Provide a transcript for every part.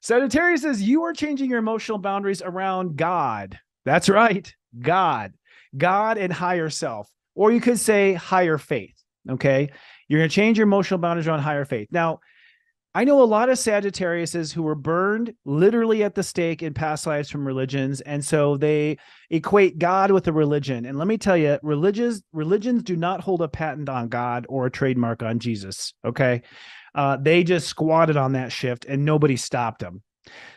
Sagittarius says you are changing your emotional boundaries around God. That's right. God, God and higher self, or you could say higher faith. Okay. You're going to change your emotional boundaries around higher faith. Now, I know a lot of Sagittariuses who were burned literally at the stake in past lives from religions, and so they equate God with a religion. And let me tell you, religions religions do not hold a patent on God or a trademark on Jesus. Okay, uh, they just squatted on that shift, and nobody stopped them.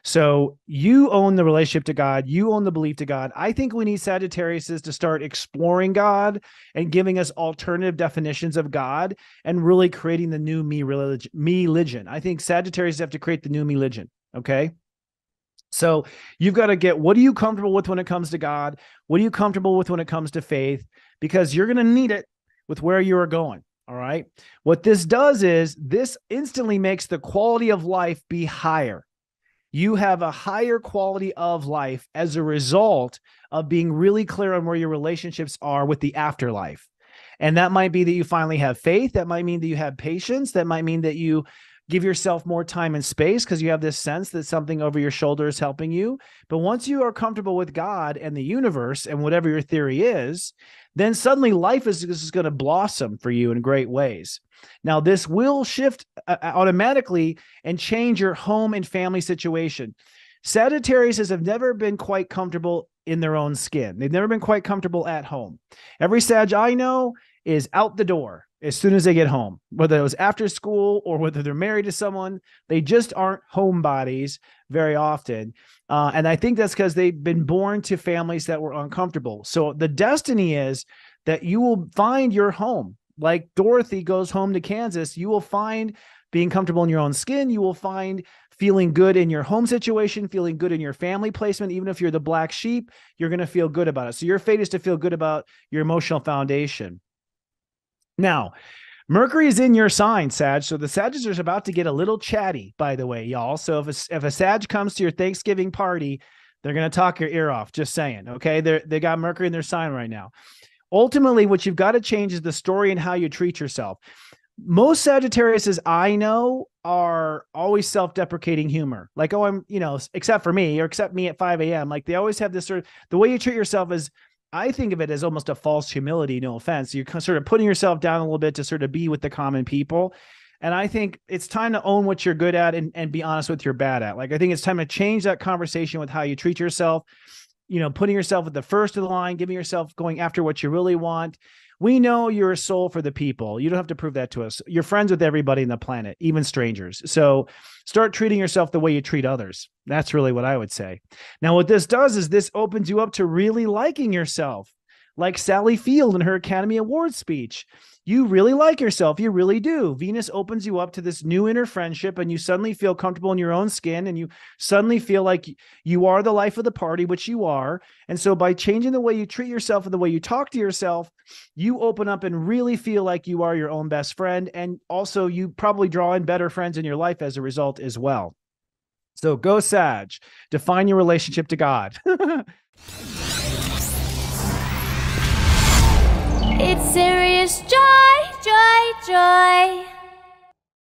So you own the relationship to God, you own the belief to God. I think we need Sagittarius to start exploring God and giving us alternative definitions of God and really creating the new me religion. Me religion. I think Sagittarius have to create the new me religion. Okay. So you've got to get what are you comfortable with when it comes to God? What are you comfortable with when it comes to faith? Because you're going to need it with where you are going. All right. What this does is this instantly makes the quality of life be higher you have a higher quality of life as a result of being really clear on where your relationships are with the afterlife. And that might be that you finally have faith. That might mean that you have patience. That might mean that you give yourself more time and space because you have this sense that something over your shoulder is helping you. But once you are comfortable with God and the universe and whatever your theory is, then suddenly life is just going to blossom for you in great ways. Now, this will shift uh, uh, automatically and change your home and family situation. Sagittarius have never been quite comfortable in their own skin. They've never been quite comfortable at home. Every Sag I know is out the door as soon as they get home, whether it was after school or whether they're married to someone. They just aren't homebodies very often. Uh, and I think that's because they've been born to families that were uncomfortable. So the destiny is that you will find your home like Dorothy goes home to Kansas, you will find being comfortable in your own skin. You will find feeling good in your home situation, feeling good in your family placement. Even if you're the black sheep, you're going to feel good about it. So your fate is to feel good about your emotional foundation. Now, Mercury is in your sign, Sag. So the Sages are about to get a little chatty, by the way, y'all. So if a, if a Sag comes to your Thanksgiving party, they're going to talk your ear off. Just saying. Okay. They they got Mercury in their sign right now ultimately what you've got to change is the story and how you treat yourself most sagittariuses i know are always self-deprecating humor like oh i'm you know except for me or except me at 5 a.m like they always have this sort of the way you treat yourself is i think of it as almost a false humility no offense you're sort of putting yourself down a little bit to sort of be with the common people and I think it's time to own what you're good at and, and be honest with you're bad at. Like, I think it's time to change that conversation with how you treat yourself you know, putting yourself at the first of the line, giving yourself going after what you really want. We know you're a soul for the people. You don't have to prove that to us. You're friends with everybody in the planet, even strangers. So start treating yourself the way you treat others. That's really what I would say. Now, what this does is this opens you up to really liking yourself, like Sally Field in her Academy Award speech you really like yourself. You really do. Venus opens you up to this new inner friendship, and you suddenly feel comfortable in your own skin, and you suddenly feel like you are the life of the party, which you are. And so, by changing the way you treat yourself and the way you talk to yourself, you open up and really feel like you are your own best friend. And also, you probably draw in better friends in your life as a result as well. So, go Sag, define your relationship to God. Sirius Joy, joy, joy.